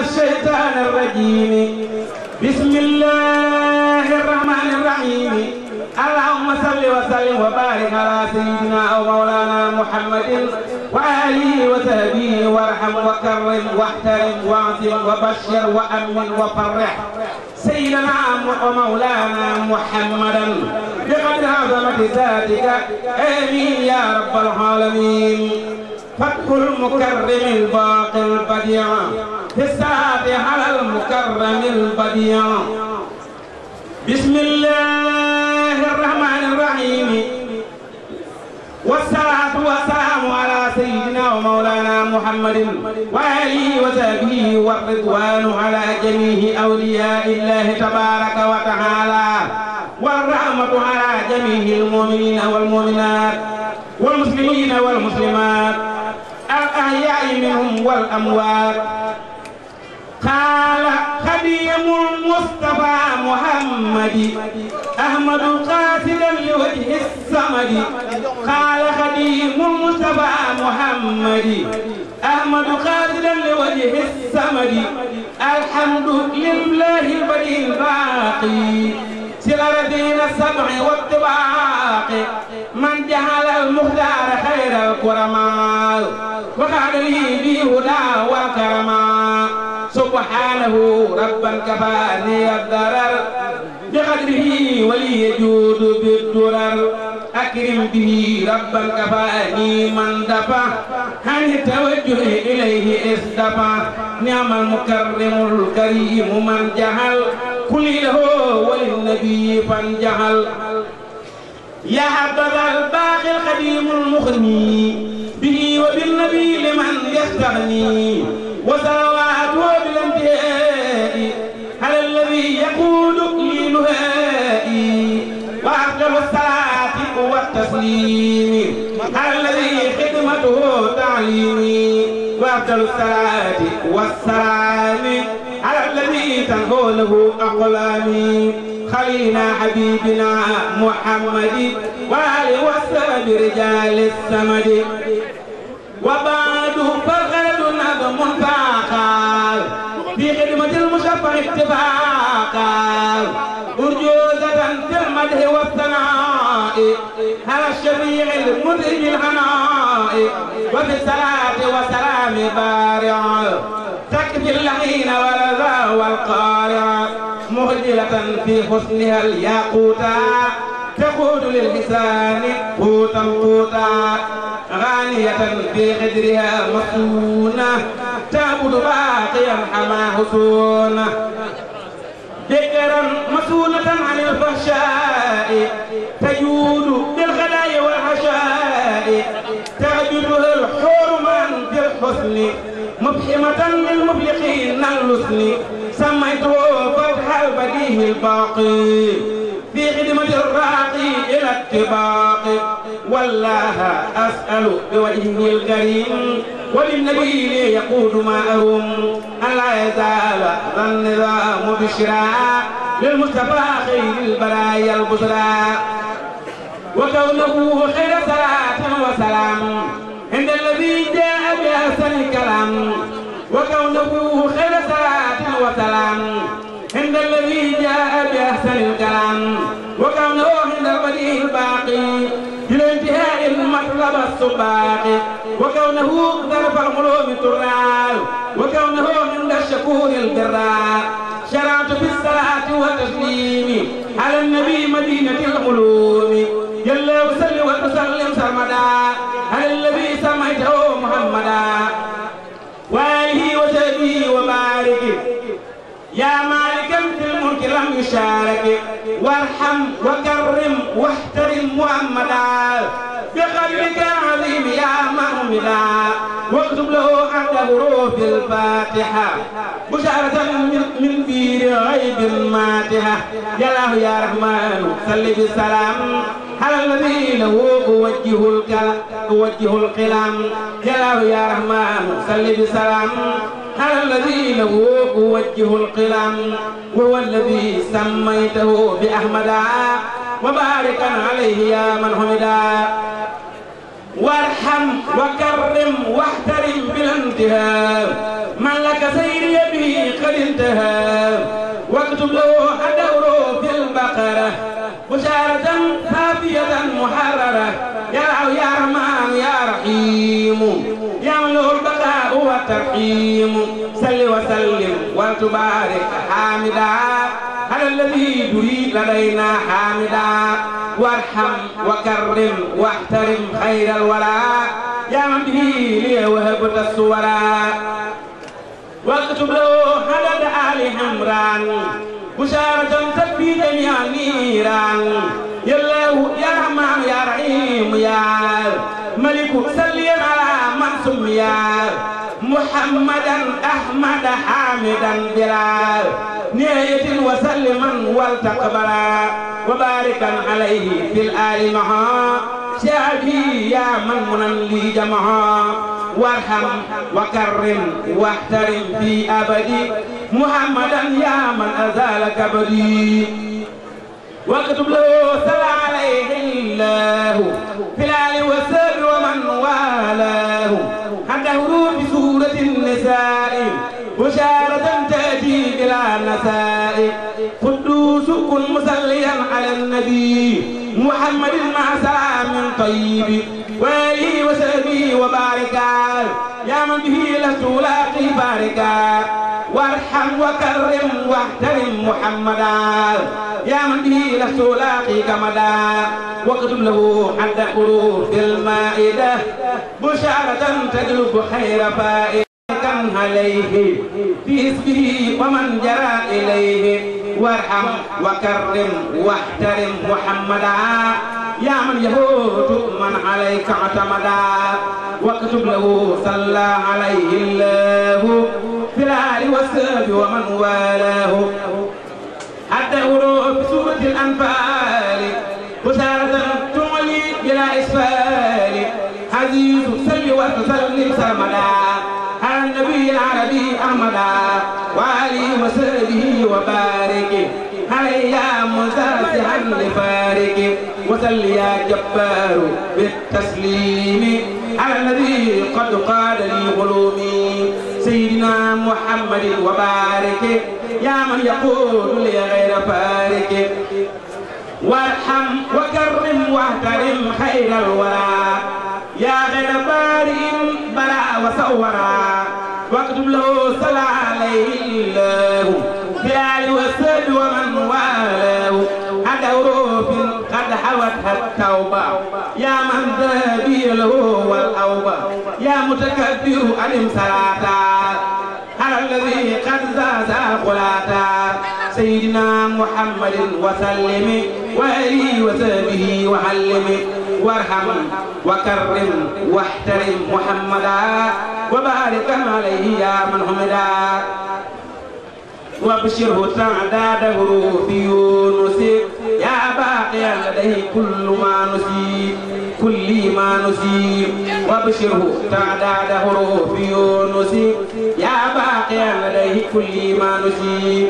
الشيطان الرجيم. بسم الله الرحمن الرحيم. اللهم صل وسلم وبارك على سيدنا أو مولانا محمد وآله وصحبه وارحم وكرم واحترم واعظم وبشر وأمن وفرح. سيدنا ومولانا محمدا بقدر عظمة ذاتك. آمين يا رب العالمين. فتح المكرم الباقي البديع. في الساعة على المكرم البديع. بسم الله الرحمن الرحيم. والصلاة والسلام على سيدنا ومولانا محمد وآله وصحبه والرضوان على جميع أولياء الله تبارك وتعالى. والرحمة على جميع المؤمنين والمؤمنات والمسلمين والمسلمات. الأحياء منهم والأموات. قال خديم المصطفى محمد. أحمد قاتلا لوجه الصمد. قال خديم المصطفى محمد. أحمد قاتلا لوجه الصمد. الحمد لله البديع الباقي. سر دين السبع والطباق. من جعل المختار خير الكرماء. وقال لي بهدى والكرماء سبحانه ربا كفاني الضرر بقدره ولي يجود بالدرر. أكرم به ربا كفاني من دفع. عن التوجه إليه اصطفى نعم المكرم الكريم من جهل. كل له وللنبي فانجهل. يا حبذا الباقي القديم المغني به وبالنبي لمن يستغني. وصلواته الصلاه والتسليم. الذي خدمته تعليمي وافضل الصلاة والسلام. على الذي تنهو له أقلامي. خلينا حبيبنا محمد وآل وسلم رجال السمد. وبعد فالغد نظم فاقال في خدمة المشفع اتفاقا. أرجوزة في المدح الشفيع المذهب وفي الصلاة والسلام بارع. تكفي اللحين والذا والقارع. مهجلة في حسنها الياقوتا تقود للحسان قوتا قوتا غانية في قدرها مصونة تعبد باقيا حما حسونة ذكرا مسؤولة عن الفحشاء. تجود بالغداء تعجبها الحور من في الحسن مفحمة للمفلحين اللسن سميته فتح البديه الباقي في خدمة الراقي إلى الطباق والله أسأل بوجهه الكريم وللنبي يقود ما أهم ألا يزال النظام بشرا للمصطفى خير البرايا البشرى وكونه خير صلاة وسلام. عند الذي جاء بأحسن الكلام. وكونه خير صلاة وسلام. عند الذي جاء بأحسن الكلام. وكونه عند البديع الباقي. بالانتهاء المطلب السباق. وكونه ظرف القلوب ترال وكونه عند الشكور البراء شرعت في الصلاة والتسليم على النبي مدينة القلوب جل وسلم سرمدا على الذي سميته محمدا. وآله وصحبه وبارك. يا مالكا في الملك لم يشارك. وارحم وكرم واحترم محمدا. بقدرك العظيم يا محمدا واكتب له عند حروف الفاتحة. بشارة من, بير غيب ماتحة. يا الله يا رحمن صل بالسلام على الذي له أوجه أوجه القلم. يا الله يا رحمن صل بالسلام على الذي له أوجه القلم. وهو الذي سميته بأحمد. وباركا عليه يا من حمدا وارحم وكرم واحترم بالانتهاء من لك سيري به انتهى. واكتب له والترحيم سل وسلم وتبارك حامدا. على الذي تريد لدينا حامدا. وارحم وكرم واحترم خير الورى. يا من به لي وهبت الصورا واكتب له عدد آل عمران. بشارة تكفي جميع النيران يا الله يا رحمن يا رحيم يا ملك سلم على من سمي محمدا أحمد حامدا بلا نية وسلما والتقبلا وباركا عليه في الآل معا شعبي يا من منن لي جمعا وارحم وكرم واحترم في أبدي. محمدا يا من أزال كبدي. واكتب له صلى عليه الله في النساء بشارة تأتي بلا نساء قدوس كن مسليا على النبي محمد مع سلام طيب. وآله وسلمه وباركا يا من به لست لاقي باركا وارحم وكرم واحترم محمدا يا من به لست لاقي كمدا واكتب له حد حروف المائدة. بشارة تجلب خير فائدة. عليه في اسمه ومن جرى إليه. وارحم وكرم واحترم محمدا. يا من يهود من عليك اعتمدا. واكتب له صلى عليه الله. في الآل والسلف ومن والاه. حتى في سورة الأنفال. بشارة تعلي بلا إسفال. عزيز سل وتسلم سرمدا أحمدا وعلي وسلبه وبارك. هيا مساسحا لفارك وسل يا جبار بالتسليم. على الذي قد قاد لي غلومي. سيدنا محمد وبارك. يا من يقول لي غير فارك وارحم وكرم واحترم خير الورى. يا غير بارئ بلا وصورا واكتب له صلى عليه الله. في آل وسد ومن والاه. هذا حروف قد حوتها التوبة. يا من ذهبي له والأوبة. يا متكبر ألم صلاتا على الذي قد زاد خلاتا. سيدنا محمد وسلم وآله وسلمه وعلم وارحم وكرم واحترم محمدا. وبارك عليه يا من حمدا وابشره تعداد حروف يونس يا باقيا لديه كل ما نسيب كل ما نسيب وابشره تعداد حروف يونس يا باقيا لديه كل ما نسيب